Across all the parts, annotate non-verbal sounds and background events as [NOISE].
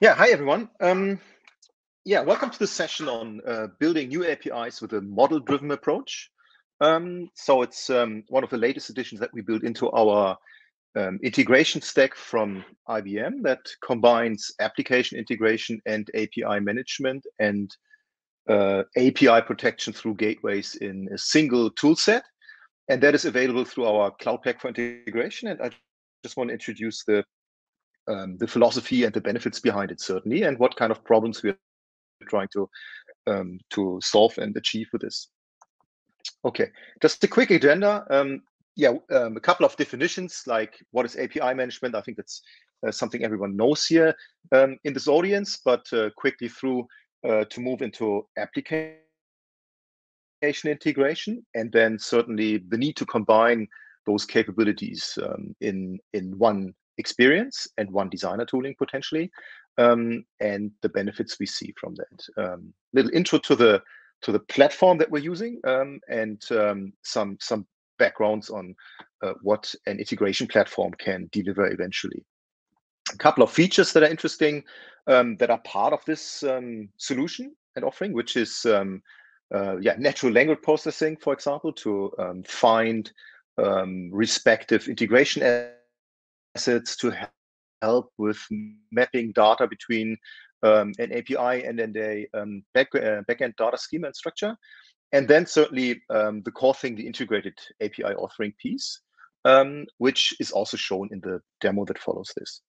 Yeah, hi everyone. Um, yeah, welcome to the session on uh, building new APIs with a model-driven approach. Um, so it's um, one of the latest additions that we built into our um, integration stack from IBM that combines application integration and API management and uh, API protection through gateways in a single toolset. And that is available through our Cloud Pak for integration. And I just want to introduce the um, the philosophy and the benefits behind it certainly, and what kind of problems we're trying to um, to solve and achieve with this. Okay, just a quick agenda. Um, yeah, um, a couple of definitions like what is API management. I think that's uh, something everyone knows here um, in this audience, but uh, quickly through uh, to move into application integration, and then certainly the need to combine those capabilities um, in in one experience and one designer tooling potentially, um, and the benefits we see from that. Um, little intro to the to the platform that we're using, um, and um, some some backgrounds on uh, what an integration platform can deliver eventually. A couple of features that are interesting um, that are part of this um, solution and offering, which is uh, yeah natural language processing, for example, to find respective integration assets to help with mapping data between um, an API and then a um, back, uh, backend data schema and structure. And then certainly um, the core thing, the integrated API authoring piece, um, which is also shown in the demo that follows this.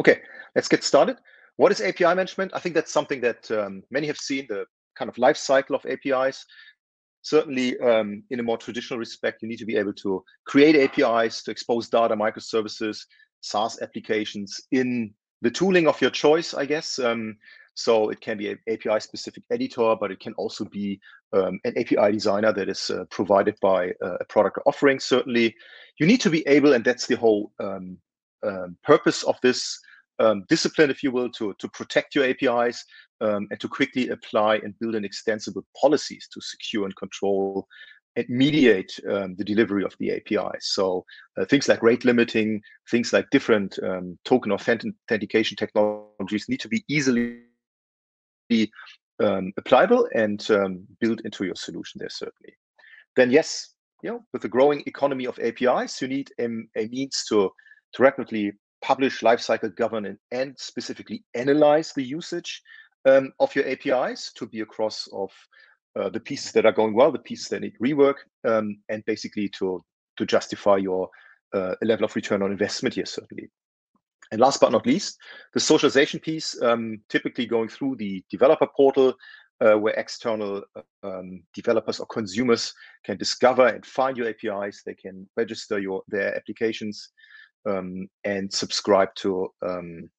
Okay, let's get started. What is API management? I think that's something that um, many have seen, the kind of life cycle of APIs certainly um, in a more traditional respect, you need to be able to create APIs to expose data, microservices, SaaS applications in the tooling of your choice, I guess. Um, so it can be an API specific editor, but it can also be um, an API designer that is uh, provided by uh, a product offering. Certainly, you need to be able, and that's the whole um, um, purpose of this um, discipline, if you will, to, to protect your APIs um, and to quickly apply and build an extensible policies to secure and control and mediate um, the delivery of the APIs. So uh, things like rate limiting, things like different um, token authentication technologies need to be easily um, applicable and um, built into your solution there certainly. Then yes, you know, with the growing economy of APIs, you need a, a means to, to rapidly publish lifecycle govern and specifically analyze the usage um, of your APIs to be across of uh, the pieces that are going well, the pieces that need rework, um, and basically to to justify your uh, level of return on investment here certainly. And last but not least, the socialization piece, um, typically going through the developer portal, uh, where external um, developers or consumers can discover and find your APIs. They can register your their applications um, and subscribe to um,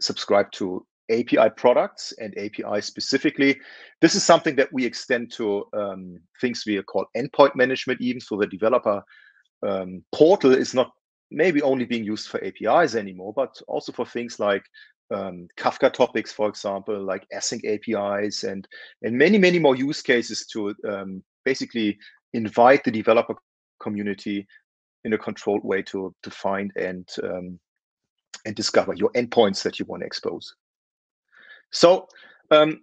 subscribe to API products and API specifically. This is something that we extend to um, things we call endpoint management, even so the developer um, portal is not maybe only being used for APIs anymore, but also for things like um, Kafka topics, for example, like async APIs and and many many more use cases to um, basically invite the developer community in a controlled way to to find and um, and discover your endpoints that you want to expose. So um,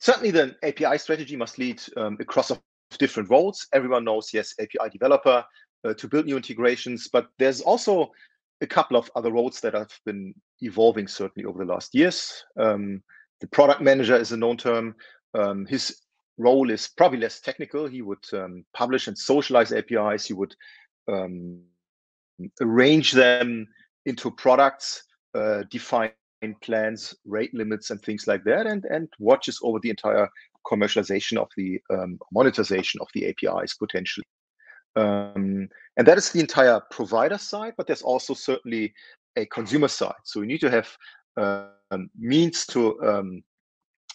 certainly the API strategy must lead um, across of different roles. Everyone knows, yes, API developer uh, to build new integrations, but there's also a couple of other roles that have been evolving certainly over the last years. Um, the product manager is a known term. Um, his role is probably less technical. He would um, publish and socialize APIs. He would um, arrange them into products, uh, define plans, rate limits, and things like that, and and watches over the entire commercialization of the um, monetization of the APIs potentially. Um, and that is the entire provider side, but there's also certainly a consumer side. So you need to have um, means to um,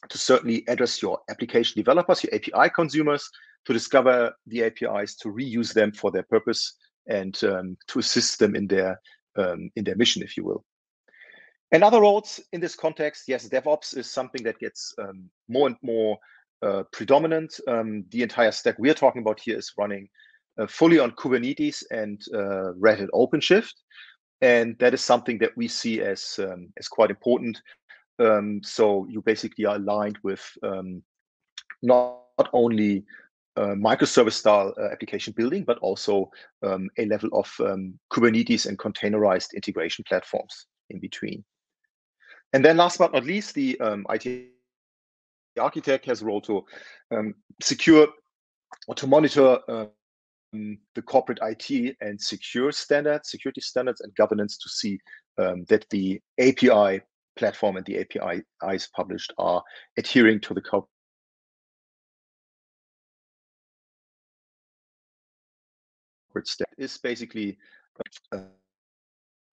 to certainly address your application developers, your API consumers, to discover the APIs, to reuse them for their purpose, and um, to assist them in their um, in their mission, if you will. And other roles in this context, yes, DevOps is something that gets um, more and more uh, predominant. Um, the entire stack we're talking about here is running uh, fully on Kubernetes and uh, Red Hat OpenShift. and that is something that we see as um, as quite important. Um, so you basically are aligned with not only uh, microservice style uh, application building, but also um, a level of um, Kubernetes and containerized integration platforms in between. And then last but not least, the um, IT architect has a role to um, secure or to monitor um, the corporate IT and secure standards, security standards and governance to see um, that the API platform and the APIs published are adhering to the stack is basically uh,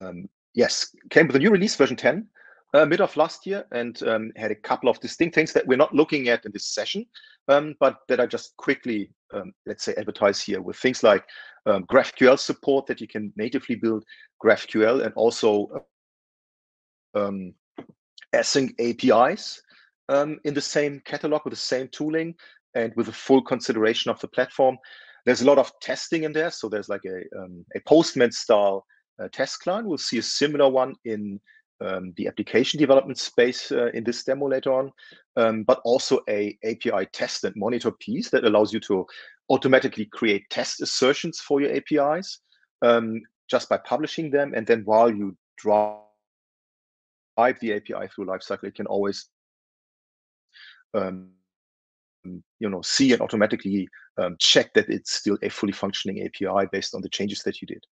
um, yes came with a new release version 10 uh, mid of last year and um, had a couple of distinct things that we're not looking at in this session, um, but that I just quickly, um, let's say, advertise here with things like um, GraphQL support that you can natively build GraphQL and also um, async APIs um, in the same catalog with the same tooling and with a full consideration of the platform. There's a lot of testing in there. So there's like a, a Postman style uh, test client. We'll see a similar one in um, the application development space uh, in this demo later on, um, but also a API test and monitor piece that allows you to automatically create test assertions for your APIs um, just by publishing them. And then while you drive the API through lifecycle, it can always um, you know see and automatically um, check that it's still a fully functioning API based on the changes that you did.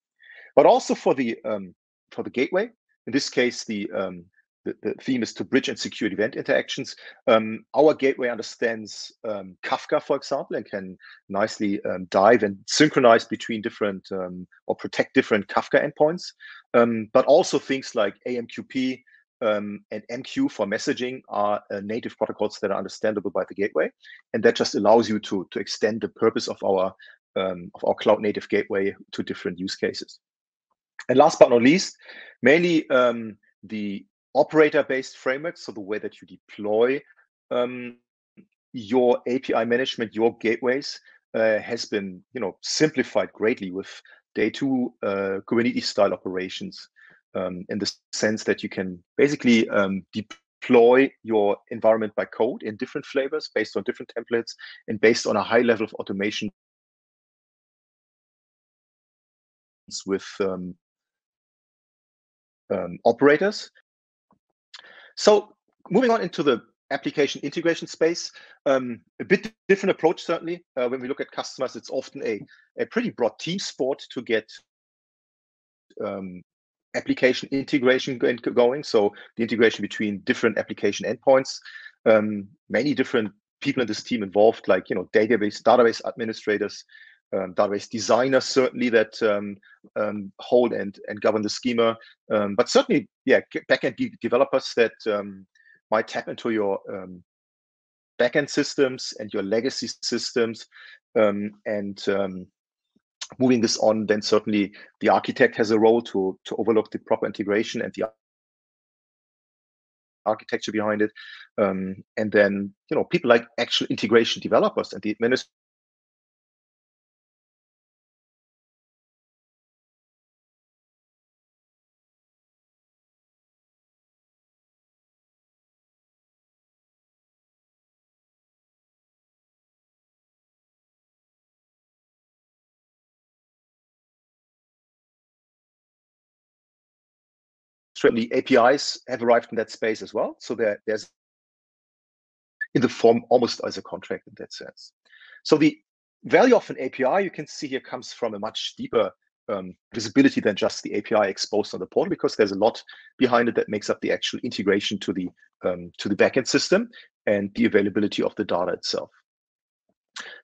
But also for the um, for the gateway, in this case, the, um, the, the, theme is to bridge and secure event interactions. Um, our gateway understands um, Kafka, for example, and can nicely um, dive and synchronize between different or protect different Kafka endpoints, but also things like AMQP, um, and MQ for messaging are uh, native protocols that are understandable by the gateway, and that just allows you to to extend the purpose of our um, of our cloud native gateway to different use cases. And last but not least, mainly um, the operator-based framework, so the way that you deploy um, your API management, your gateways, uh, has been you know simplified greatly with day two uh, Kubernetes style operations um, in the sense that you can basically um, deploy your environment by code in different flavors based on different templates and based on a high level of automation with um, um, operators. So moving on into the application integration space, um, a bit different approach certainly. Uh, when we look at customers, it's often a, a pretty broad team sport to get um, application integration going. So the integration between different application endpoints, um, many different people in this team involved, like you know database database administrators, um, database designers certainly that um, um, hold and and govern the schema, um, but certainly yeah backend de developers that um, might tap into your backend systems and your legacy systems and moving this on then certainly the architect has a role to to overlook the proper integration and the architecture behind it. Um, and then you know people like actual integration developers and the administrators certainly APIs have arrived in that space as well. So there, there's in the form almost as a contract in that sense. So the value of an API you can see here comes from a much deeper um, visibility than just the API exposed on the portal because there's a lot behind it that makes up the actual integration to the um, to the backend system and the availability of the data itself.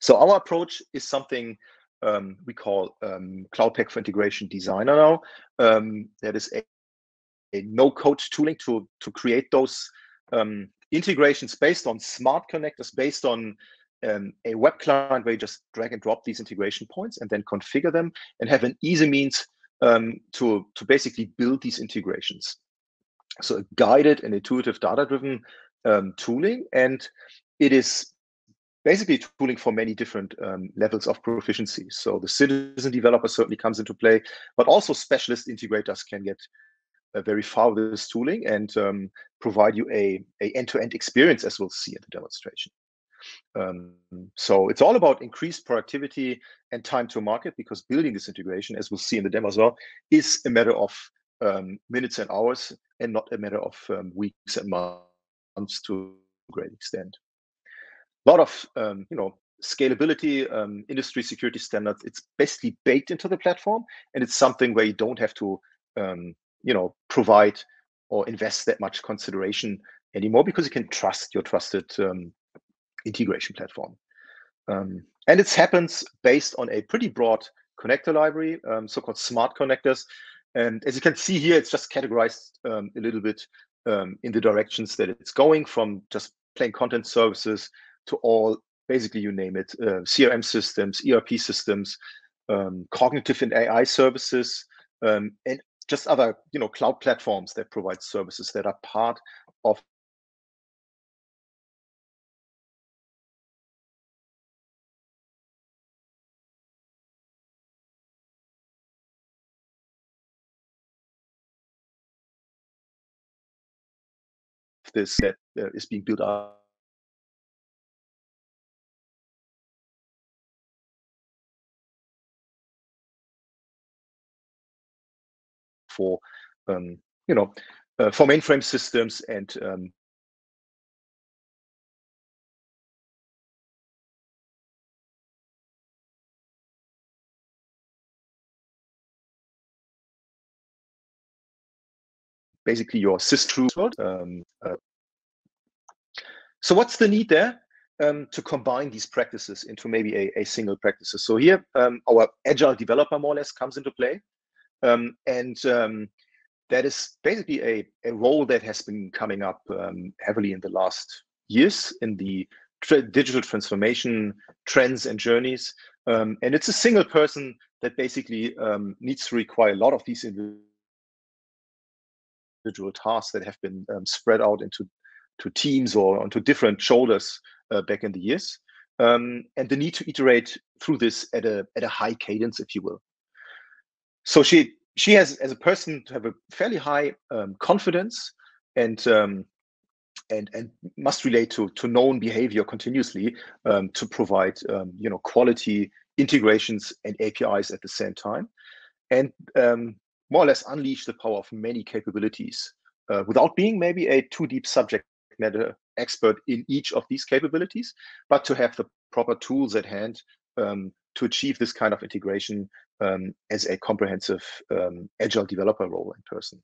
So our approach is something um, we call um, Cloud Pak for Integration Designer now. Um, that is a a no-code tooling to to create those um, integrations based on smart connectors, based on um, a web client where you just drag and drop these integration points and then configure them and have an easy means um, to to basically build these integrations. So a guided and intuitive data-driven um, tooling, and it is basically tooling for many different um, levels of proficiency. So the citizen developer certainly comes into play, but also specialist integrators can get very far with this tooling and um, provide you a, a end-to-end experience, as we'll see in the demonstration. Um, so it's all about increased productivity and time to market because building this integration, as we'll see in the demo as well, is a matter of um, minutes and hours and not a matter of um, weeks and months to a great extent. A lot of um, you know scalability, um, industry security standards. It's basically baked into the platform, and it's something where you don't have to um, you know provide or invest that much consideration anymore because you can trust your trusted um, integration platform. Um, and it happens based on a pretty broad connector library, um, so-called smart connectors. And as you can see here, it's just categorized um, a little bit um, in the directions that it's going from just plain content services to all, basically you name it, uh, CRM systems, ERP systems, um, cognitive and AI services, and just other you know cloud platforms that provide services that are part of this that uh, is being built up for um, you know uh, for mainframe systems and um, basically your system. Um, uh, so what's the need there? Um, to combine these practices into maybe a, a single practices. So here, um, our agile developer more or less comes into play. Um, and um, that is basically a, a role that has been coming up um, heavily in the last years in the tra digital transformation trends and journeys. Um, and it's a single person that basically um, needs to require a lot of these individual tasks that have been um, spread out into to teams or onto different shoulders uh, back in the years. Um, and the need to iterate through this at a, at a high cadence, if you will. So she she has as a person to have a fairly high um, confidence and um, and and must relate to to known behavior continuously um, to provide um, you know quality integrations and APIs at the same time, and um, more or less unleash the power of many capabilities uh, without being maybe a too deep subject matter expert in each of these capabilities, but to have the proper tools at hand um, to achieve this kind of integration um, as a comprehensive um, agile developer role in person.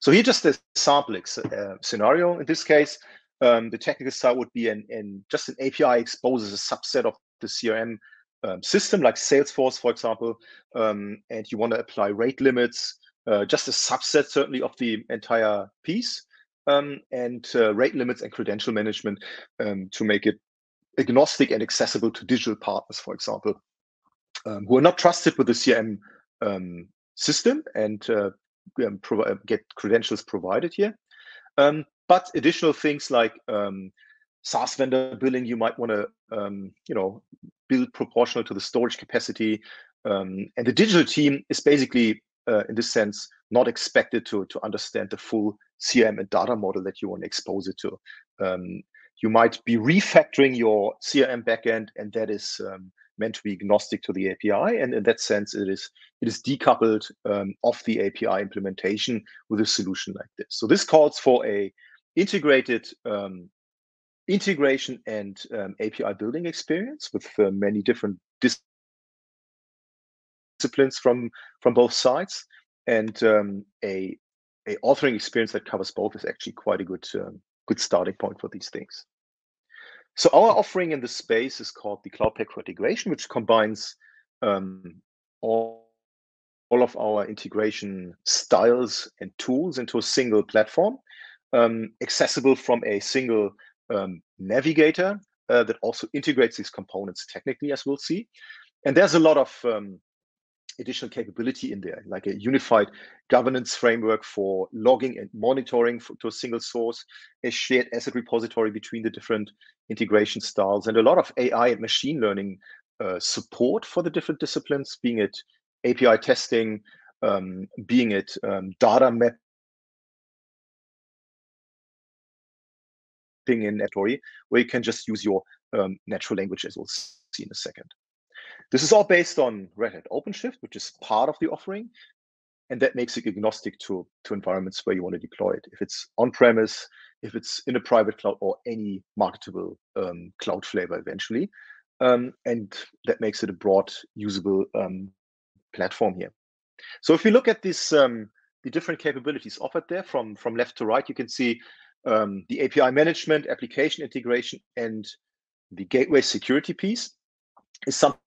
So here just a sample uh, scenario. In this case, um, the technical side would be an, an, just an API exposes a subset of the CRM um, system, like Salesforce, for example, um, and you want to apply rate limits, uh, just a subset certainly of the entire piece, um, and uh, rate limits and credential management to make it agnostic and accessible to digital partners, for example um, who are not trusted with the CRM um, system and uh, um, uh, get credentials provided here. Um, but additional things like um, SaaS vendor billing, you might want to, um, you know, build proportional to the storage capacity. and the digital team is basically, uh, in this sense, not expected to to understand the full CRM and data model that you want to expose it to. you might be refactoring your CRM backend, and that is um, meant to be agnostic to the API, and in that sense, it is it is decoupled um, of the API implementation with a solution like this. So this calls for a integrated um, integration and um, API building experience with uh, many different dis disciplines from from both sides, and um, a a authoring experience that covers both is actually quite a good um, good starting point for these things. So our offering in the space is called the Cloud Pak for Integration, which combines um, all, all of our integration styles and tools into a single platform, um, accessible from a single um, navigator uh, that also integrates these components technically, as we'll see. And there's a lot of um, additional capability in there, like a unified governance framework for logging and monitoring for, to a single source, a shared asset repository between the different integration styles, and a lot of AI and machine learning uh, support for the different disciplines, being it API testing, um, being it um, data mapping in Netori, where you can just use your um, natural language, as we'll see in a second. This is all based on Red Hat OpenShift, which is part of the offering, and that makes it agnostic to, to environments where you want to deploy it. If it's on-premise, if it's in a private cloud, or any marketable um, cloud flavor eventually. Um, and that makes it a broad, usable um, platform here. So if you look at this, um, the different capabilities offered there from, from left to right, you can see um, the API management, application integration, and the gateway security piece is something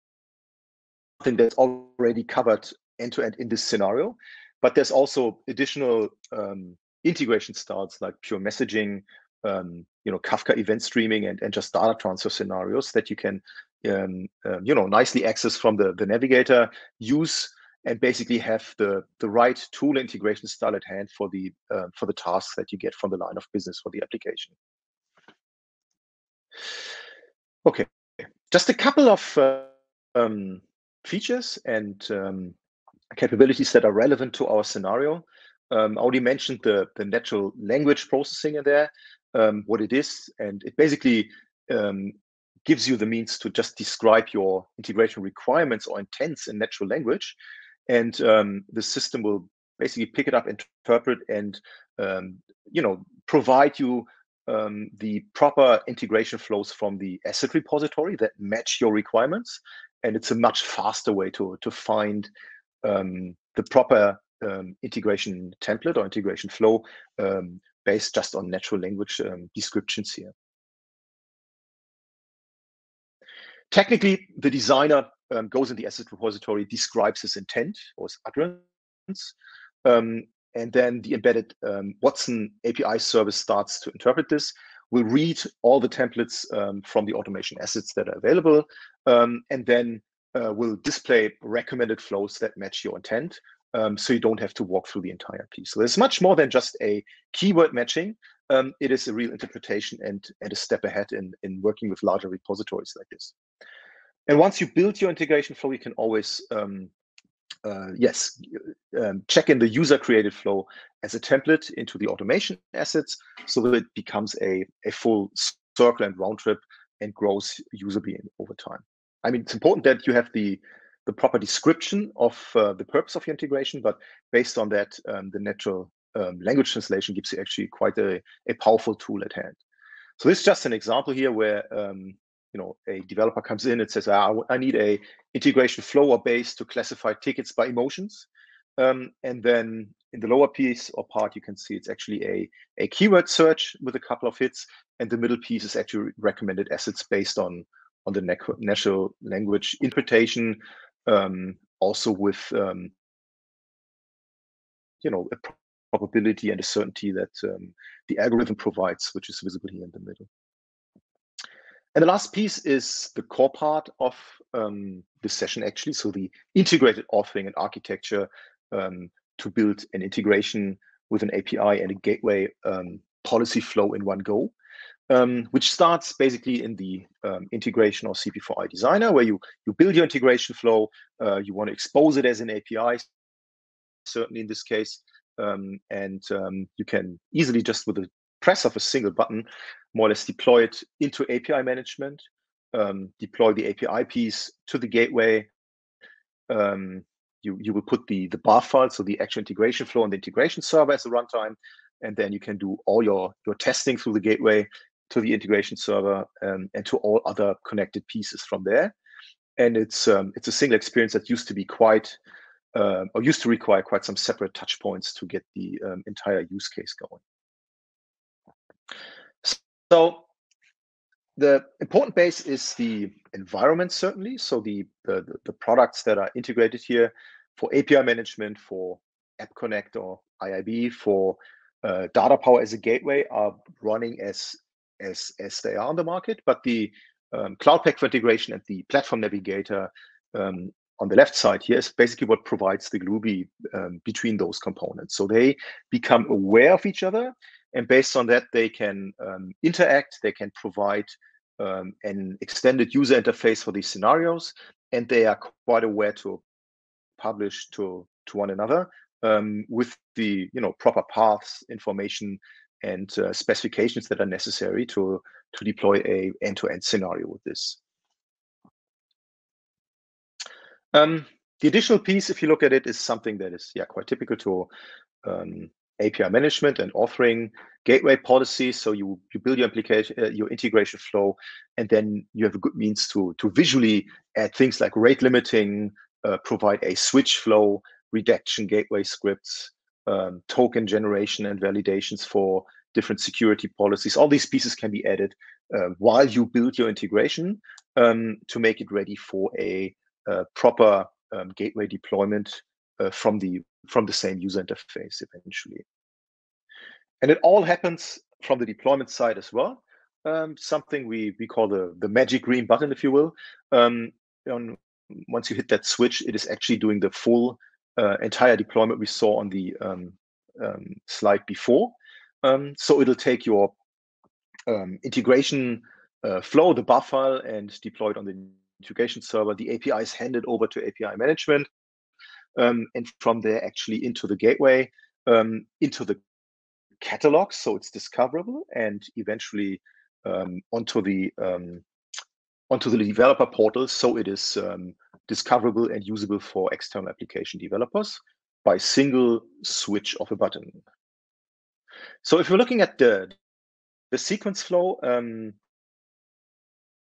that's already covered end to end in this scenario. But there's also additional um, integration styles like pure messaging, um, you know, Kafka event streaming, and, and just data transfer scenarios that you can, um, um you know, nicely access from the, the navigator, use and basically have the the right tool integration style at hand for the uh, for the tasks that you get from the line of business for the application. Okay, just a couple of uh, um, features and um, capabilities that are relevant to our scenario. Um, I already mentioned the, the natural language processing in there, um, what it is, and it basically um, gives you the means to just describe your integration requirements or intents in natural language and um, the system will basically pick it up, interpret, and um, you know provide you um, the proper integration flows from the asset repository that match your requirements, and it's a much faster way to to find um, the proper um, integration template or integration flow um, based just on natural language descriptions here. Technically, the designer um, goes in the asset repository, describes his intent or his utterance, um, and then the embedded um, Watson API service starts to interpret this. We'll read all the templates um, from the automation assets that are available, um, and then uh, will display recommended flows that match your intent. Um, so you don't have to walk through the entire piece. So there's much more than just a keyword matching. it is a real interpretation and, and a step ahead in, in working with larger repositories like this. And once you build your integration flow, you can always, um, uh, yes, um, check in the user created flow as a template into the automation assets so that it becomes a, a full circle and round trip and grows usably over time. I mean, it's important that you have the the proper description of uh, the purpose of your integration, but based on that, um, the natural um, language translation gives you actually quite a, a powerful tool at hand. So this is just an example here where um, you know a developer comes in and says ah, i need a integration flow or base to classify tickets by emotions. Um, and then in the lower piece or part you can see it's actually a, a keyword search with a couple of hits and the middle piece is actually recommended assets based on on the natural language interpretation um, also with um, you know a probability and a certainty that um, the algorithm provides which is visible here in the middle and the last piece is the core part of um, this session, actually. So the integrated authoring and architecture um, to build an integration with an API and a gateway um, policy flow in one go, um, which starts basically in the um, integration or CP4I designer, where you, you build your integration flow, uh, you want to expose it as an API, certainly in this case, um, and you can easily just with a press of a single button, more or less deploy it into API management, um, deploy the API piece to the gateway. Um, you, you will put the, the bar file, so the actual integration flow on the integration server as a runtime, and then you can do all your, your testing through the gateway to the integration server um, and to all other connected pieces from there. And it's um, it's a single experience that used to be quite uh, or used to require quite some separate touch points to get the um, entire use case going. So the important base is the environment, certainly. So the, the, the products that are integrated here for API management, for App Connect or IIB, for uh, data power as a gateway are running as as as they are on the market. But the um, Cloud Pak for integration and the Platform Navigator um, on the left side here is basically what provides the Glue um, between those components. So they become aware of each other, and based on that, they can um, interact. They can provide um, an extended user interface for these scenarios, and they are quite aware to publish to to one another um, with the you know proper paths, information, and uh, specifications that are necessary to to deploy a end-to-end scenario with this. Um, the additional piece, if you look at it, is something that is yeah quite typical to um, API management and authoring gateway policies. So you you build your application, uh, your integration flow, and then you have a good means to to visually add things like rate limiting, uh, provide a switch flow, redaction gateway scripts, um, token generation and validations for different security policies. All these pieces can be added uh, while you build your integration um, to make it ready for a uh, proper um, gateway deployment uh, from the from the same user interface eventually. And it all happens from the deployment side as well. Um, something we we call the the magic green button, if you will. Um, on, once you hit that switch, it is actually doing the full uh, entire deployment we saw on the um, um slide before. Um, so it'll take your um, integration uh, flow, the bar file, and deploy it on the integration server. The API is handed over to API management. Um, and from there, actually into the gateway, um, into the catalog, so it's discoverable, and eventually um, onto the um, onto the developer portal, so it is um, discoverable and usable for external application developers by single switch of a button. So if we're looking at the the sequence flow um,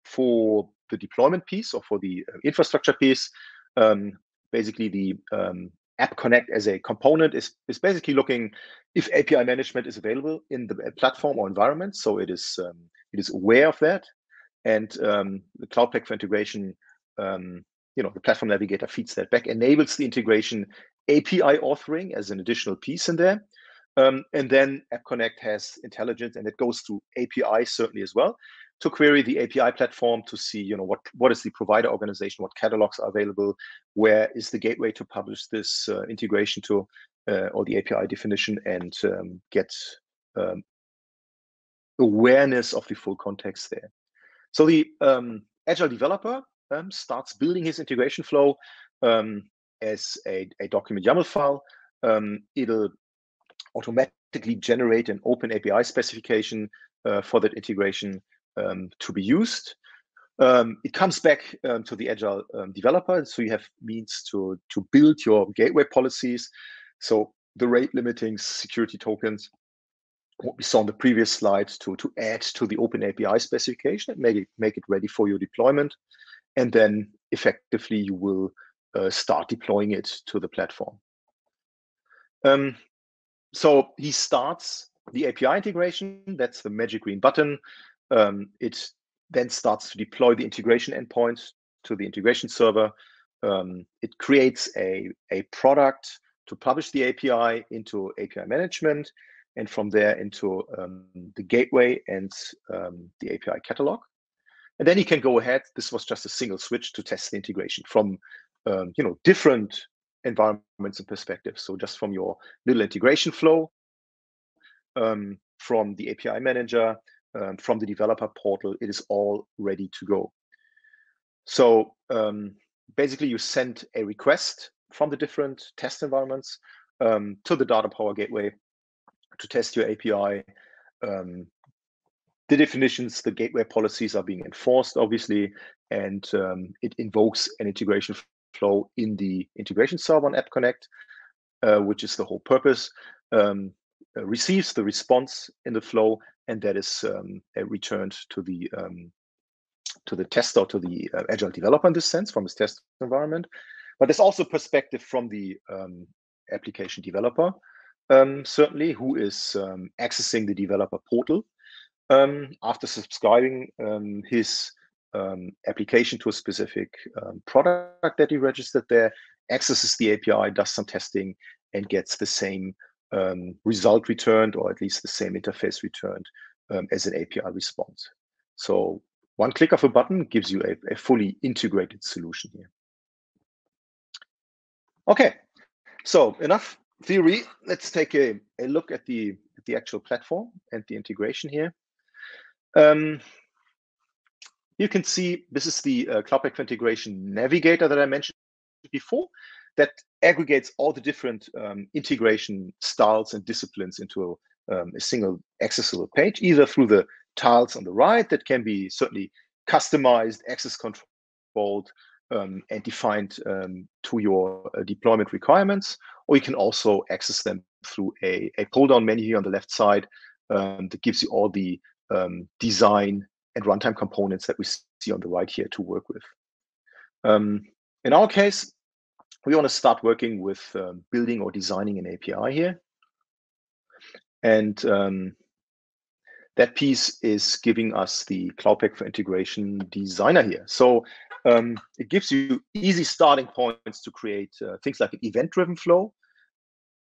for the deployment piece or for the uh, infrastructure piece, um, basically the um, App Connect as a component is, is basically looking if API management is available in the uh, platform or environment. So it is um, it is aware of that, and um, the Cloud Pak for integration, um, you know, the platform navigator feeds that back, enables the integration API authoring as an additional piece in there. Um, and then App Connect has intelligence, and it goes to API certainly as well to query the API platform to see, you know, what what is the provider organization, what catalogs are available, where is the gateway to publish this uh, integration to, uh, or the API definition, and um, get um, awareness of the full context there. So the um, agile developer um, starts building his integration flow um, as a, a, document YAML file. Um, it'll automatically generate an open API specification uh, for that integration um, to be used. Um, it comes back um, to the agile um, developer, so you have means to to build your gateway policies. So the rate limiting security tokens, what we saw on the previous slide, to to add to the Open API specification and make it make it ready for your deployment, and then effectively you will uh, start deploying it to the platform. Um, so he starts the API integration. That's the magic green button. Um, it then starts to deploy the integration endpoint to the integration server. Um, it creates a, a product to publish the API into API management, and from there into um, the gateway and um, the API catalog. And then you can go ahead. This was just a single switch to test the integration from um, you know different environments and perspectives. So just from your little integration flow, um, from the API manager, um, from the developer portal, it is all ready to go. So um, basically, you send a request from the different test environments um, to the Data Power Gateway to test your API. Um, the definitions, the gateway policies are being enforced, obviously, and um, it invokes an integration flow in the integration server on App Connect, uh, which is the whole purpose. Um, receives the response in the flow and that is um, returned to the um, to the tester, to the uh, agile developer in this sense from his test environment. But there's also perspective from the um, application developer, um, certainly, who is um, accessing the developer portal um, after subscribing his application to a specific product that he registered there, accesses the API, does some testing, and gets the same um, result returned, or at least the same interface returned um, as an API response. So one click of a button gives you a, a fully integrated solution here. Okay, so enough theory. Let's take a, a look at the, at the actual platform and the integration here. Um, you can see this is the uh, Cloud Pak Integration Navigator that I mentioned before that aggregates all the different um, integration styles and disciplines into a, um, a, single accessible page, either through the tiles on the right that can be certainly customized, access controlled, um, and defined um, to your uh, deployment requirements, or you can also access them through a, a pull-down menu here on the left side um, that gives you all the um, design and runtime components that we see on the right here to work with. In our case, we want to start working with um, building or designing an API here. And um, that piece is giving us the Cloud Pak for Integration Designer here. So um, it gives you easy starting points to create uh, things like an event-driven flow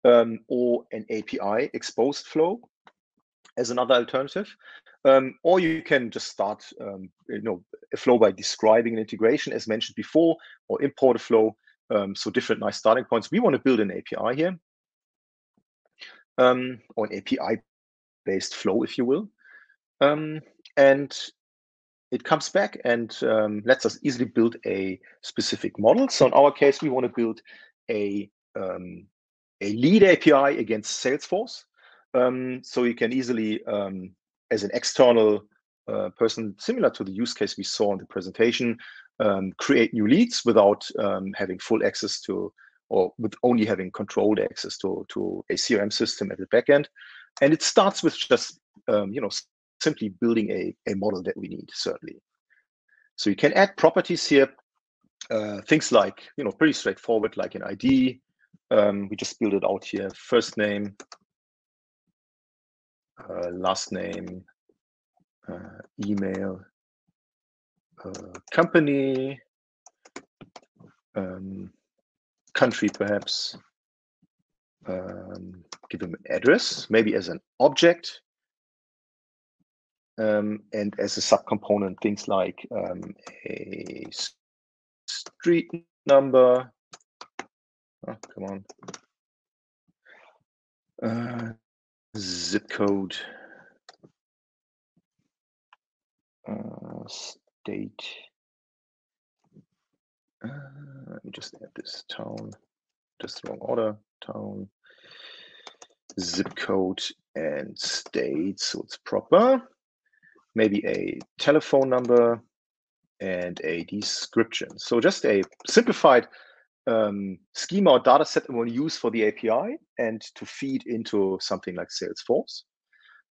um, or an API exposed flow as another alternative. Um, or you can just start, um, you know, a flow by describing an integration, as mentioned before, or import a flow. Um, so different nice starting points. We want to build an API here, um, or an API-based flow, if you will. Um, and it comes back and um, lets us easily build a specific model. So in our case, we want to build a a lead API against Salesforce. Um, so you can easily, um, as an external uh, person, similar to the use case we saw in the presentation, um, create new leads without um, having full access to, or with only having controlled access to, to a CRM system at the backend. And it starts with just, um, you know, simply building a, a model that we need, certainly. So you can add properties here, uh, things like, you know, pretty straightforward, like an ID. Um, we just build it out here, first name, uh, last name, uh, email, company, um, country perhaps, um, give them an address, maybe as an object, um, and as a subcomponent, things like um, a street number. Oh, come on. Uh, zip code, uh, state. Uh, let me just add this town, just wrong order, town, zip code, and state, so it's proper. Maybe a telephone number and a description. So just a simplified um, schema or data set that we want to use for the API and to feed into something like Salesforce.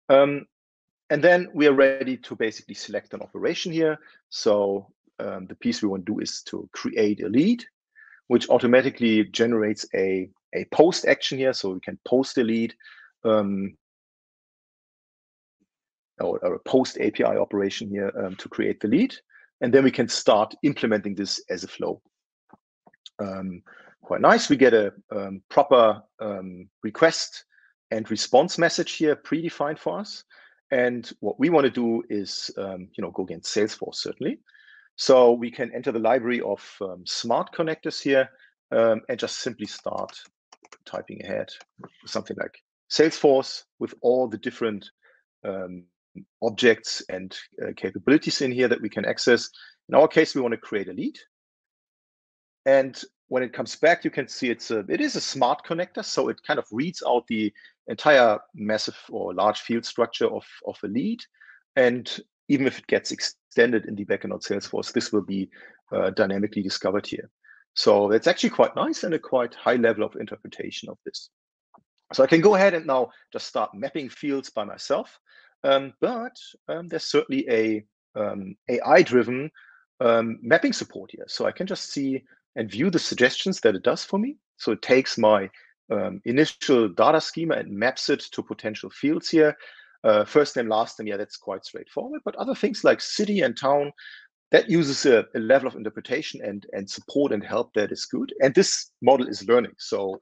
Um, and then we are ready to basically select an operation here. So um, the piece we want to do is to create a lead, which automatically generates a, a post action here. So we can post a lead um, or, or, a post API operation here um, to create the lead. And then we can start implementing this as a flow um, quite nice. We get a um, proper um, request and response message here predefined for us. And what we want to do is, um, you know, go against Salesforce certainly. So we can enter the library of um, smart connectors here um, and just simply start typing ahead something like Salesforce with all the different objects and uh, capabilities in here that we can access. In our case, we want to create a lead. And when it comes back, you can see it's a, it is a smart connector. So it kind of reads out the entire massive or large field structure of, of a lead. And even if it gets extended in the backend of Salesforce, this will be uh, dynamically discovered here. So it's actually quite nice and a quite high level of interpretation of this. So I can go ahead and now just start mapping fields by myself. Um, but um, there's certainly a um, AI-driven um, mapping support here. So I can just see and view the suggestions that it does for me. So it takes my um, initial data schema and maps it to potential fields here. Uh, first name, last name, yeah, that's quite straightforward. But other things like city and town, that uses a, a, level of interpretation and, and support and help that is good. And this model is learning. So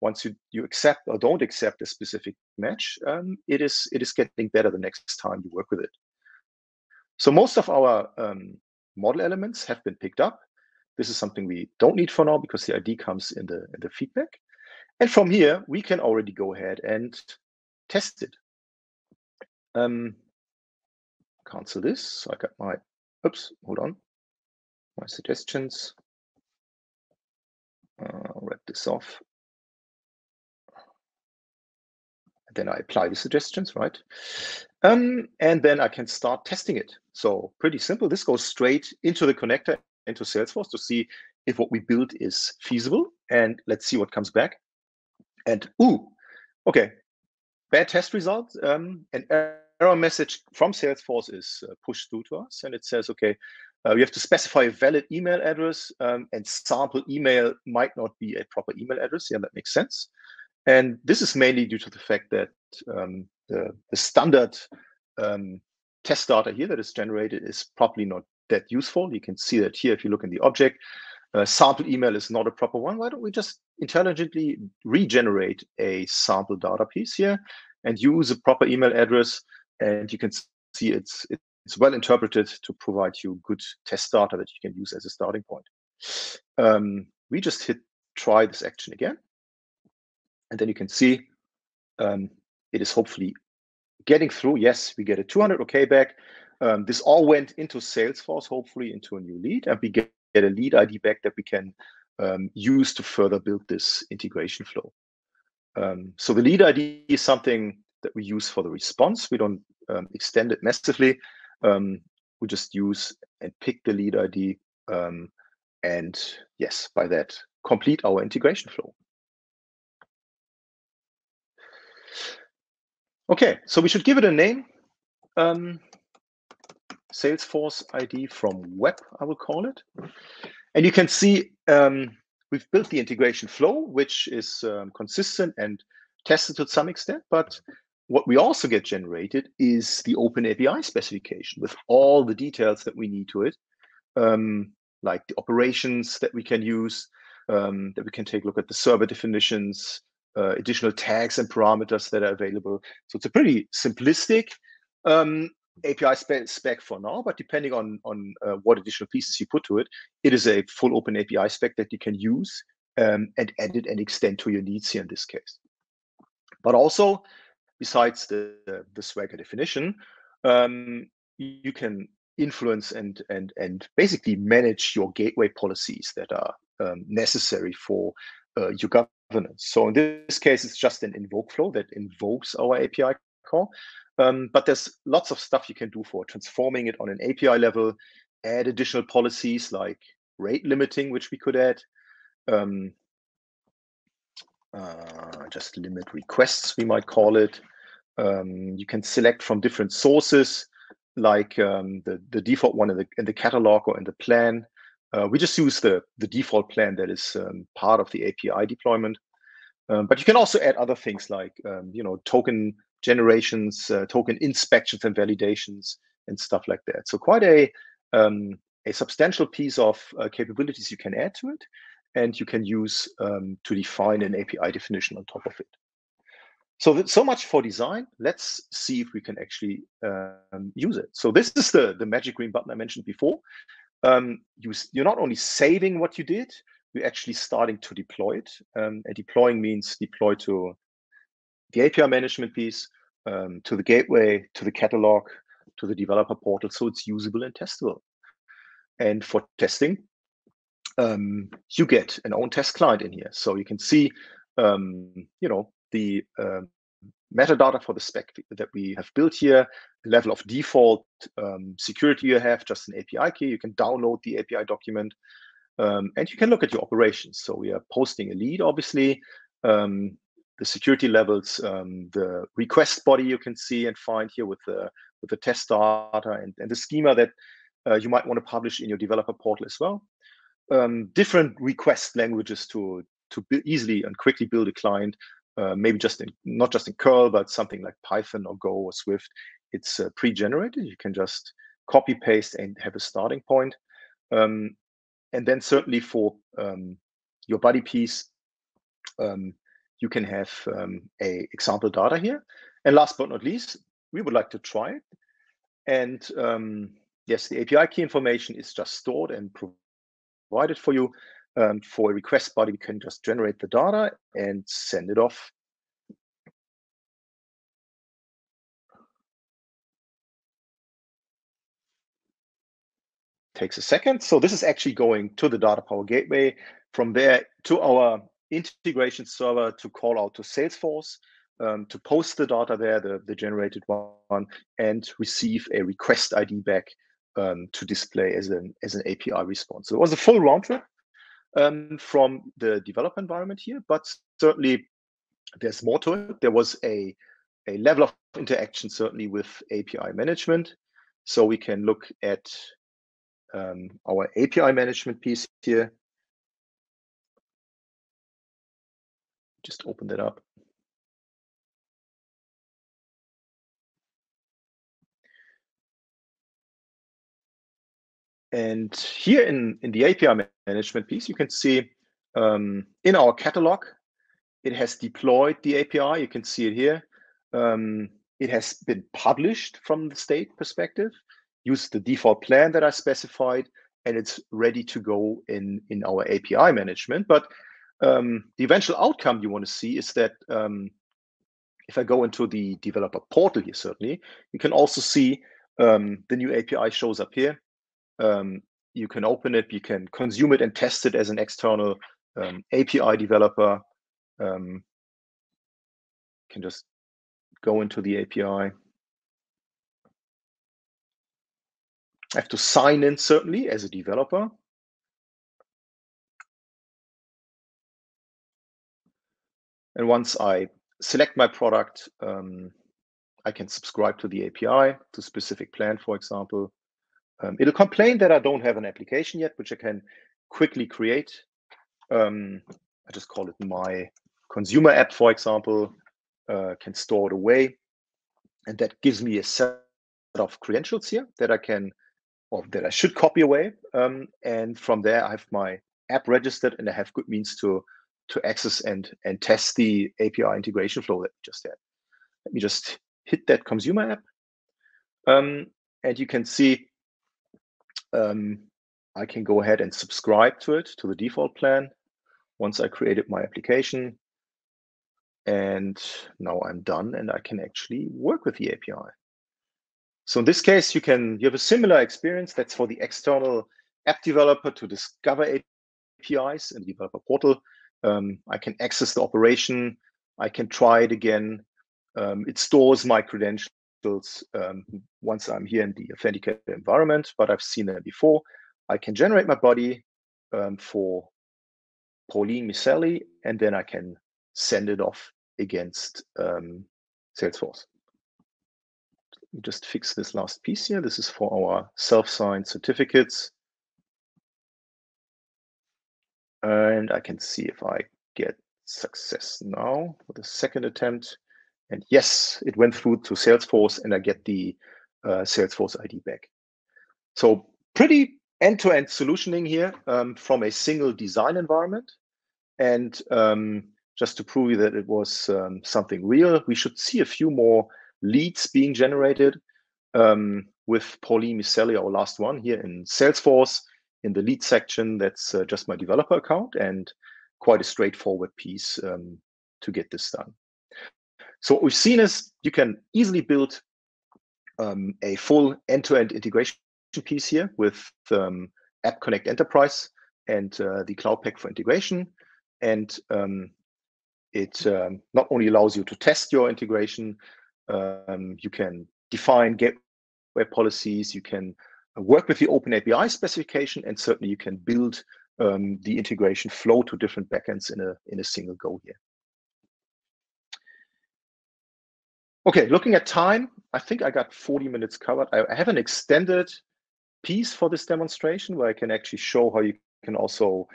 once you, you accept or don't accept a specific match, um, it is it is getting better the next time you work with it. So most of our um, model elements have been picked up. This is something we don't need for now because the ID comes in the, in the feedback. And from here, we can already go ahead and test it. Um, cancel this. I got my, oops, hold on, my suggestions. Uh, wrap this off. then I apply the suggestions, right? Um, and then I can start testing it. So pretty simple. This goes straight into the connector, into Salesforce to see if what we built is feasible. And let's see what comes back. And ooh, okay, bad test result. Um, an error message from Salesforce is uh, pushed through to us, and it says, okay, uh, you have to specify a valid email address, um, and sample email might not be a proper email address. Yeah, that makes sense. And this is mainly due to the fact that um, the, the, standard um, test data here that is generated is probably not that useful. You can see that here if you look in the object. Sample email is not a proper one. Why don't we just intelligently regenerate a sample data piece here and use a proper email address? And you can see it's it's well interpreted to provide you good test data that you can use as a starting point. Um, we just hit try this action again. And then you can see um, it is hopefully getting through. Yes, we get a 200 OK back. Um, this all went into Salesforce, hopefully into a new lead, and we get, get a lead ID back that we can um, use to further build this integration flow. Um, so the lead ID is something that we use for the response. We don't um, extend it massively. Um, we just use and pick the lead ID, um, and yes, by that complete our integration flow. Okay, so we should give it a name. Um, Salesforce ID from web, I will call it. And you can see um, we've built the integration flow, which is um, consistent and tested to some extent. But what we also get generated is the open API specification with all the details that we need to it, um, like the operations that we can use, um, that we can take a look at the server definitions, uh, additional tags and parameters that are available. So it's a pretty simplistic um, API spec, for now, but depending on, on uh, what additional pieces you put to it, it is a full open API spec that you can use um, and edit and extend to your needs here in this case. But also, besides the, the, the Swagger definition, um, you can influence and, and, and basically manage your gateway policies that are um, necessary for uh, your governance. So in this case, it's just an invoke flow that invokes our API call. Um, but there's lots of stuff you can do for transforming it on an API level, add additional policies like rate limiting, which we could add. Um, uh, just limit requests, we might call it. Um, you can select from different sources, like um, the, the default one in the, in the catalog or in the plan. Uh, we just use the, the default plan that is um, part of the API deployment. Um, but you can also add other things like, um, you know, token generations, uh, token inspections and validations and stuff like that. So quite a, um, a substantial piece of uh, capabilities you can add to it and you can use um, to define an API definition on top of it. So, so much for design. Let's see if we can actually um, use it. So this is the, the magic green button I mentioned before um, you, you're not only saving what you did, you're actually starting to deploy it. Um, and deploying means deploy to the API management piece, um, to the gateway, to the catalog, to the developer portal, so it's usable and testable. And for testing, um, you get an own test client in here. So you can see, um, you know, the um, metadata for the spec that we have built here, the level of default um, security you have, just an API key. You can download the API document, um, and you can look at your operations. So we are posting a lead, obviously. Um, the security levels, um, the request body you can see and find here with the with the test data and, and the schema that uh, you might want to publish in your developer portal as well. Um, different request languages to to easily and quickly build a client uh, maybe just in not just in curl but something like python or go or swift. It's uh, pre-generated. You can just copy paste and have a starting point. Um, and then certainly for um, your buddy piece um, you can have um, a example data here and last but not least we would like to try it um, and yes the api key information is just stored and provided for you. Um, for a request body, we can just generate the data and send it off. Takes a second. So this is actually going to the DataPower Gateway. From there to our integration server to call out to Salesforce um, to post the data there, the, the generated one, and receive a request ID back um, to display as an as an API response. So it was a full round trip um, from the developer environment here, but certainly there's more to it. There was a a level of interaction certainly with API management. So we can look at um, our API management piece here. Just open that up. And here in, in the API management piece, you can see um, in our catalog, it has deployed the API. You can see it here. Um, it has been published from the state perspective, use the default plan that I specified, and it's ready to go in, in our API management. But um, the eventual outcome you want to see is that um, if I go into the developer portal here, certainly, you can also see um, the new API shows up here. Um, you can open it, you can consume it and test it as an external um, API developer. Um, can just go into the API. I have to sign in certainly as a developer. And once I select my product, um, I can subscribe to the API, to specific plan, for example. Um, it'll complain that I don't have an application yet, which I can quickly create. Um, I just call it my consumer app, for example, uh, can store it away. And that gives me a set of credentials here that I can, or that I should copy away. Um, and from there, I have my app registered and I have good means to, to access and, and test the API integration flow that we just had. Let me just hit that consumer app. Um, and you can see um, I can go ahead and subscribe to it, to the default plan, once I created my application. And now I'm done and I can actually work with the API. So in this case, you can you have a similar experience that's for the external app developer to discover APIs in the developer portal. Um, I can access the operation. I can try it again. Um, it stores my credentials um, once I'm here in the authenticated environment, but I've seen that before. I can generate my body um, for Pauline Miceli, and then I can send it off against um, Salesforce. Just fix this last piece here. This is for our self-signed certificates. And I can see if I get success now for the second attempt. And yes, it went through to Salesforce and I get the uh, Salesforce ID back. So pretty end-to-end solutioning here um, from a single design environment. And um, just to prove you that it was um, something real, we should see a few more leads being generated um, with Pauline Miceli, our last one here in Salesforce. In the lead section, that's uh, just my developer account and quite a straightforward piece um, to get this done. So what we've seen is you can easily build um, a full end-to-end integration piece here with um, App Connect Enterprise and uh, the Cloud Pak for integration. And um, it um, not only allows you to test your integration, um, you can define gateway policies, you can work with the Open API specification, and certainly you can build um, the integration flow to different backends in a in a single go here. Okay, looking at time, I think I got 40 minutes covered. I, have an extended piece for this demonstration where I can actually show how you can also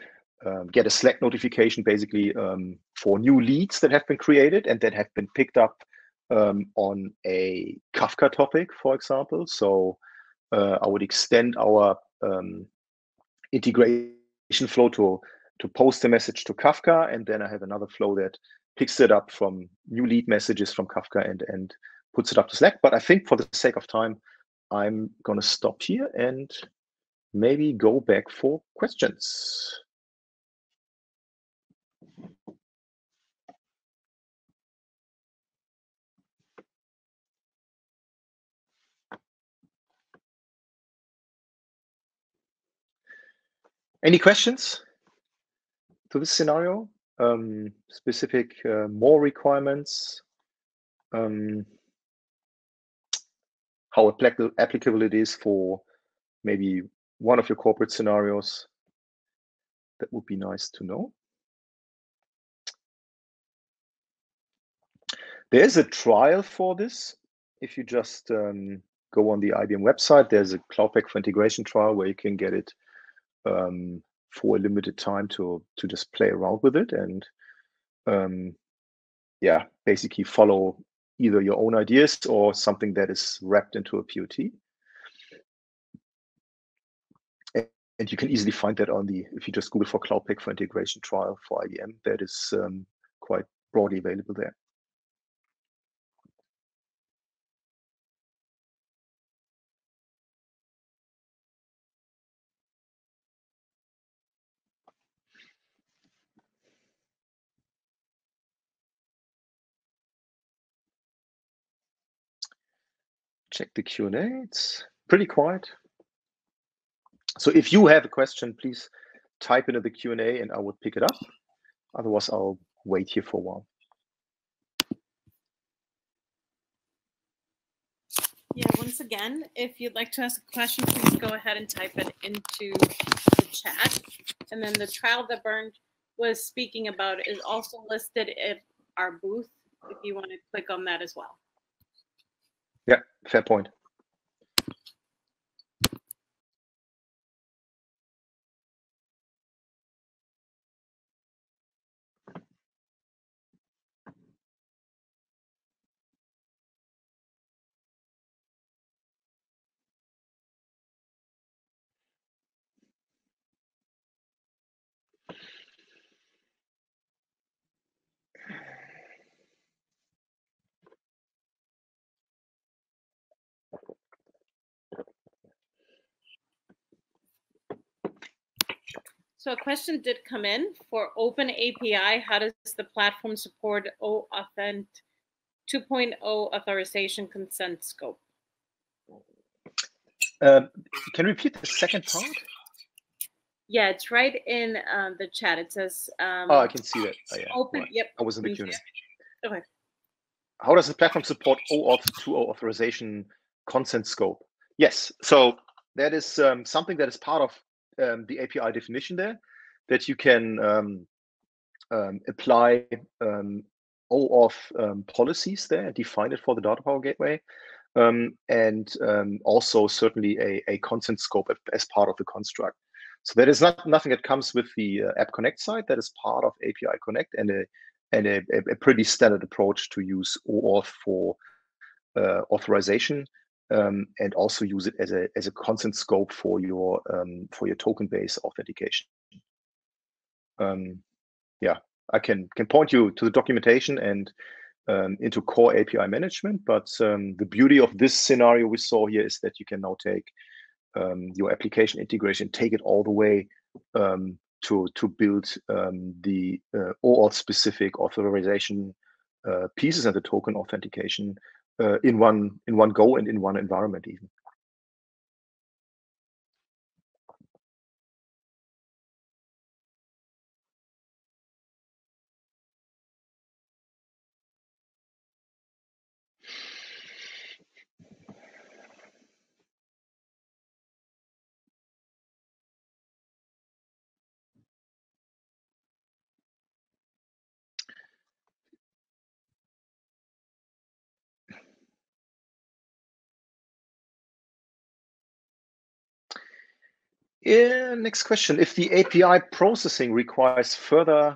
um, get a Slack notification basically um, for new leads that have been created and that have been picked up um, on a Kafka topic, for example. So I would extend our um, integration flow to, to post a message to Kafka, and then I have another flow that picks it up from new lead messages from Kafka and, and puts it up to Slack. But I think for the sake of time, I'm going to stop here and maybe go back for questions. Any questions to this scenario? Um, specific uh, more requirements? Um, how applicable, it is for maybe one of your corporate scenarios? That would be nice to know. There is a trial for this. If you just um, go on the IBM website, there's a Cloud Pak for integration trial where you can get it um, for a limited time to to just play around with it and um, yeah, basically follow either your own ideas or something that is wrapped into a POT. And you can easily find that on the, if you just Google for Cloud Pak for integration trial for IBM, that is um, quite broadly available there. Check the Q&A. It's pretty quiet. So if you have a question, please type into the Q&A and I would pick it up. Otherwise, I'll wait here for a while. Yeah, once again, if you'd like to ask a question, please go ahead and type it into the chat. And then the trial that Bernd was speaking about is also listed at our booth if you want to click on that as well. Yeah, fair point. So a question did come in for Open API. How does the platform support OAuth 2.0 authorization consent scope? Uh, can you repeat the second part? Yeah, it's right in uh, the chat. It says. Um, oh, I can see that. Oh, yeah. Open. Right. Yep. I was in the Q&A. Okay. How does the platform support OAuth 2.0 authorization consent scope? Yes. So that is um, something that is part of um, the API definition there that you can um, um, apply um, OAuth um, policies there, define it for the DataPower Gateway, um, and also certainly a, a consent scope as part of the construct. So that is not nothing that comes with the uh, App Connect side. That is part of API Connect and a and a, a pretty standard approach to use OAuth for uh, authorization um, and also use it as a as a consent scope for your um, for your token based authentication. Um, yeah, I can can point you to the documentation and um, into core API management. But um, the beauty of this scenario we saw here is that you can now take um, your application integration, take it all the way to to build the uh, OAuth specific authorization uh, pieces and the token authentication Uh, in one in one go and in one environment even. Yeah, next question. If the API processing requires further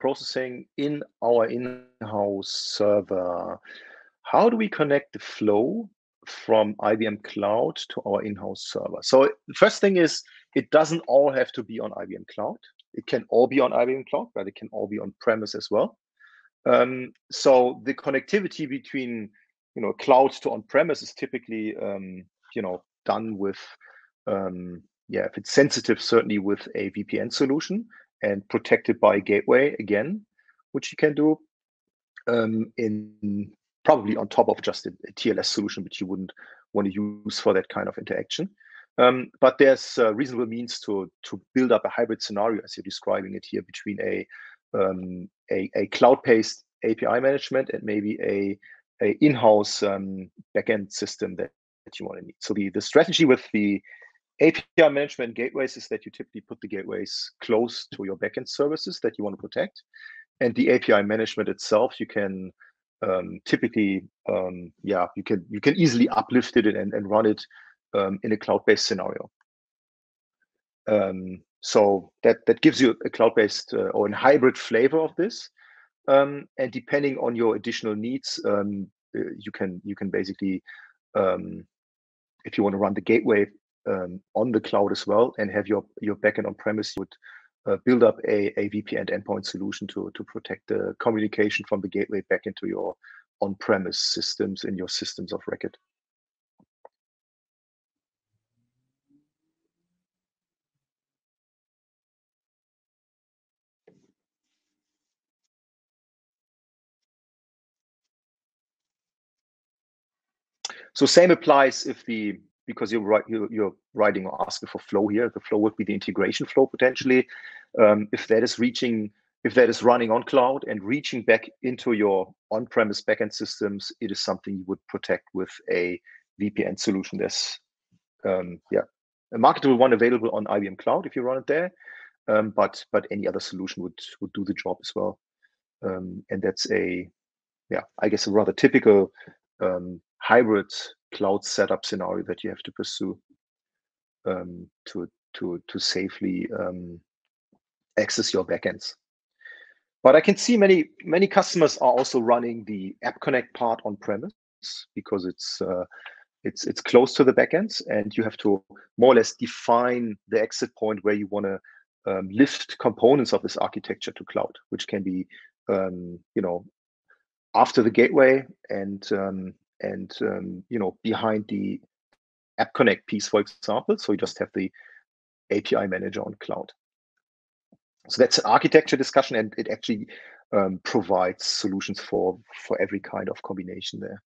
processing in our in-house server, how do we connect the flow from IBM Cloud to our in-house server? So the first thing is it doesn't all have to be on IBM Cloud. It can all be on IBM Cloud, but it can all be on premise as well. Um, so the connectivity between you know cloud to on premise is typically um, you know done with um, yeah, if it's sensitive, certainly with a VPN solution and protected by a gateway again, which you can do um, in probably on top of just a, a, TLS solution, which you wouldn't want to use for that kind of interaction. Um, but there's uh, reasonable means to to build up a hybrid scenario, as you're describing it here, between a um, a, a cloud-based API management and maybe a, a in-house um, backend system that, that you want to need. So the, the strategy with the API management gateways is that you typically put the gateways close to your backend services that you want to protect. And the API management itself, you can um, typically, um, yeah, you can you can easily uplift it and, and run it um, in a cloud-based scenario. Um, so that that gives you a cloud-based uh, or a hybrid flavor of this. Um, and depending on your additional needs, um, uh, you can you can basically, if you want to run the gateway um, on the cloud as well and have your your backend on premise, would uh, build up a, a VPN endpoint solution to to protect the communication from the gateway back into your on-premise systems in your systems of record. So same applies if the because you're you're, you're writing or asking for flow here. The flow would be the integration flow potentially. Um, if that is reaching, if that is running on cloud and reaching back into your on-premise backend systems, it is something you would protect with a VPN solution. There's um, yeah, a marketable one available on IBM Cloud if you run it there. Um, but but any other solution would would do the job as well. Um, and that's a yeah, I guess a rather typical um, hybrid cloud setup scenario that you have to pursue um, to to to safely um, access your backends. But I can see many many customers are also running the App Connect part on premise because it's uh, it's it's close to the backends, and you have to more or less define the exit point where you want to um, lift components of this architecture to cloud, which can be um, you know after the gateway and um, and um, you know behind the app connect piece for example so you just have the api manager on cloud. So that's an architecture discussion and it actually um, provides solutions for for every kind of combination there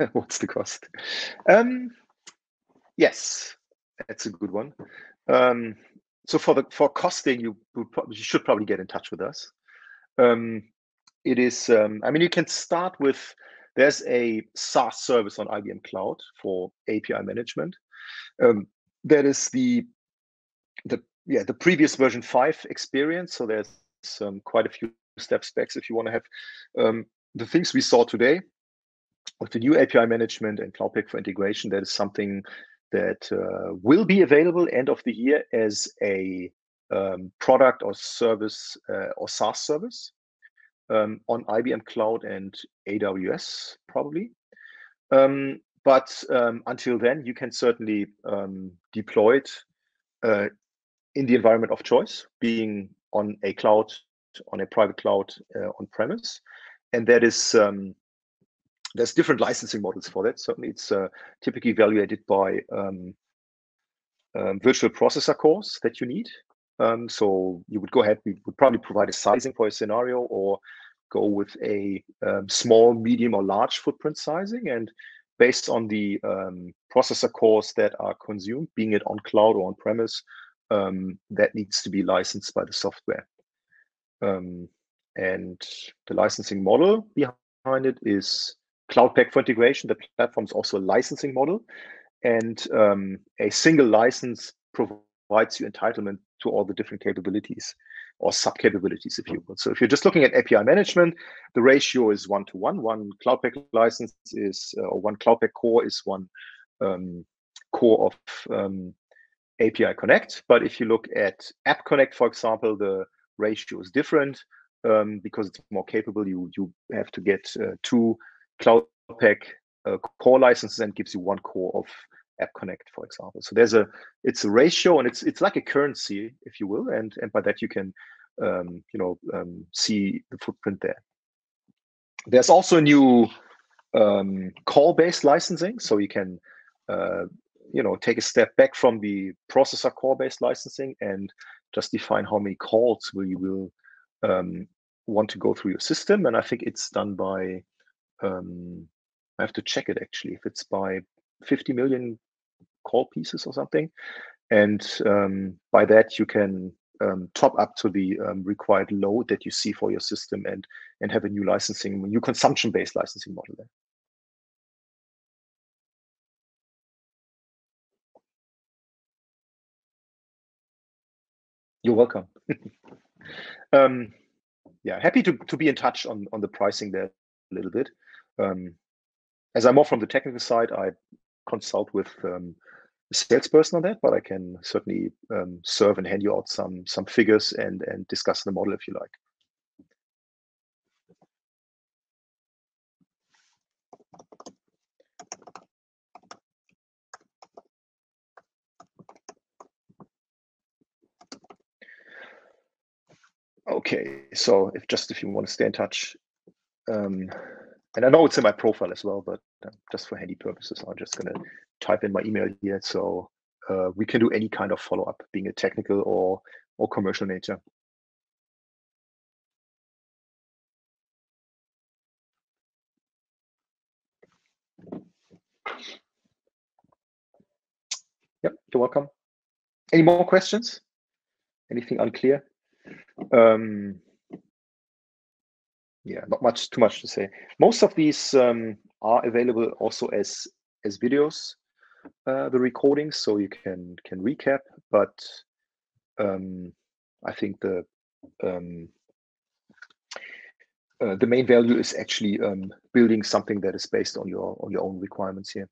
[LAUGHS] What's the cost? Um, yes, that's a good one. Um, so for the for costing, you probably, you should probably get in touch with us. Um, it is. Um, I mean, you can start with. There's a SaaS service on IBM Cloud for API management. Um, that is the the yeah the previous version five experience. So there's um, quite a few steps back if you want to have um, the things we saw today with the new API management and Cloud Pak for integration, that is something that uh, will be available end of the year as a um, product or service uh, or SaaS service um, on IBM Cloud and AWS probably. Um, but um, until then, you can certainly um, deploy it uh, in the environment of choice, being on a cloud, on a private cloud uh, on premise. And that is um, there's different licensing models for that. Certainly, it's uh, typically evaluated by um, um, virtual processor cores that you need. Um, so you would go ahead, we would probably provide a sizing for a scenario or go with a um, small, medium, or large footprint sizing. And based on the um, processor cores that are consumed, being it on cloud or on premise, um, that needs to be licensed by the software. and the licensing model behind it is Cloud Pak for integration. The platform is also a licensing model, and um, a single license provides you entitlement to all the different capabilities or sub capabilities, if you will. So if you're just looking at API management, the ratio is one to one. One Cloud Pak license is, uh, or one Cloud Pak core is one um, core of um, API Connect. But if you look at App Connect, for example, the ratio is different. um, because it's more capable. You you have to get uh, two Cloud Pak uh, core licenses and gives you one core of App Connect, for example. So there's a it's a ratio and it's it's like a currency, if you will, and and by that you can um, you know um, see the footprint there. There's also a new um, call-based licensing, so you can uh, you know take a step back from the processor core-based licensing and just define how many calls we will um, want to go through your system. And I think it's done by um, I have to check it actually if it's by 50 million call pieces or something. And um, by that, you can um, top up to the um, required load that you see for your system and, and have a new licensing, new consumption-based licensing model there. You're welcome. [LAUGHS] um, yeah, happy to, to be in touch on, on the pricing there a little bit. Um, as I'm more from the technical side, I consult with um, a salesperson on that, but I can certainly um, serve and hand you out some some figures and and discuss the model if you like. Okay, so if just if you want to stay in touch, um, and I know it's in my profile as well, but uh, just for handy purposes, I'm just going to type in my email here. So uh, we can do any kind of follow up, being a technical or or commercial nature. Yep, you're welcome. Any more questions? Anything unclear? Um, yeah, not much, too much to say. Most of these um, are available also as as videos, uh, the recordings, so you can can recap. But um, I think the um, uh, the main value is actually um, building something that is based on your on your own requirements here.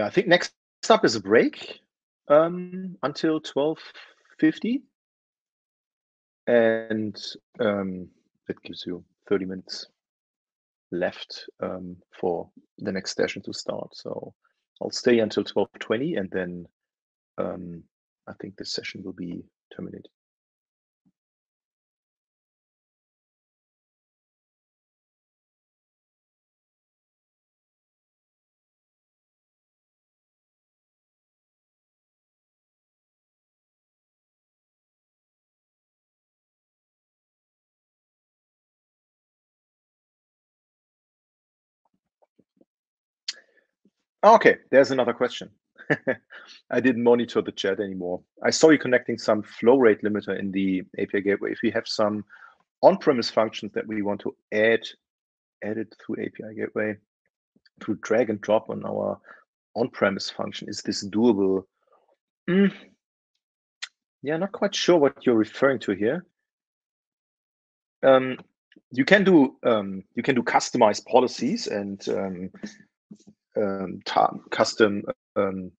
Yeah, I think next up is a break um, until 12.50. And um, that gives you 30 minutes left um, for the next session to start. So I'll stay until 12.20 and then um, I think this session will be terminated. Okay, there's another question. [LAUGHS] I didn't monitor the chat anymore. I saw you connecting some flow rate limiter in the API gateway. If we have some on-premise functions that we want to add, add it through API gateway, through drag and drop on our on-premise function, is this doable? Mm. Yeah, not quite sure what you're referring to here. Um, you can do um, you can do customized policies and um, um, custom um,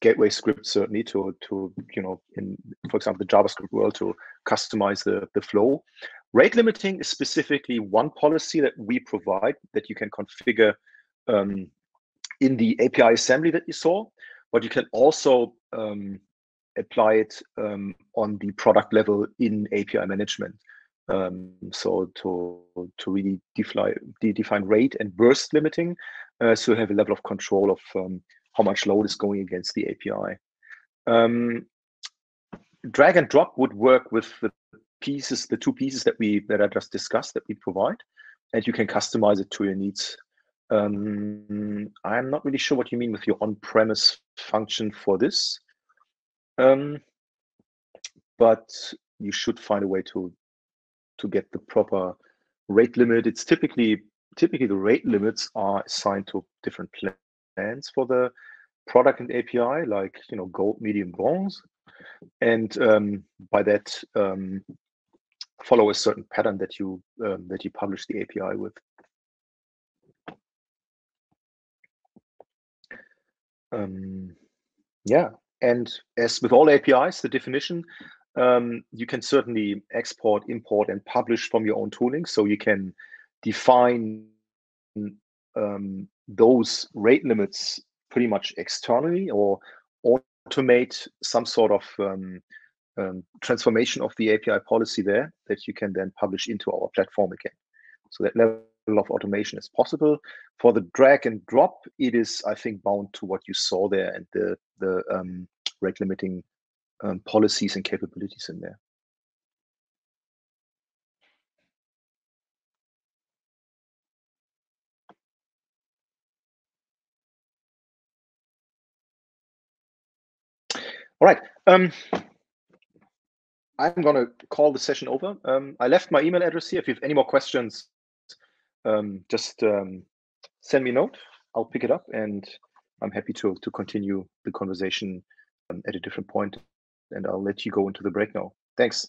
gateway scripts certainly to to you know in for example the JavaScript world to customize the the flow. Rate limiting is specifically one policy that we provide that you can configure um, in the API assembly that you saw, but you can also um, apply it um, on the product level in API management. Um, so to to really define define rate and burst limiting, uh, so you have a level of control of um, how much load is going against the API. Um, drag and drop would work with the pieces, the two pieces that we that I just discussed that we provide, and you can customize it to your needs. Um, I'm not really sure what you mean with your on-premise function for this, um, but you should find a way to to get the proper rate limit. It's typically typically the rate limits are assigned to different plans for the product and API, like you know gold, medium, bronze, and um, by that um, follow a certain pattern that you um, that you publish the API with. Um, yeah, and as with all APIs, the definition um, you can certainly export, import, and publish from your own tooling. So you can define um, those rate limits pretty much externally or automate some sort of um, um, transformation of the API policy there that you can then publish into our platform again. So that level of automation is possible. For the drag and drop, it is, I think, bound to what you saw there and the, the um, rate limiting um, policies and capabilities in there. All right. Um, I'm going to call the session over. Um, I left my email address here. If you have any more questions, um, just um, send me a note. I'll pick it up and I'm happy to, to continue the conversation um, at a different point. And I'll let you go into the break now. Thanks.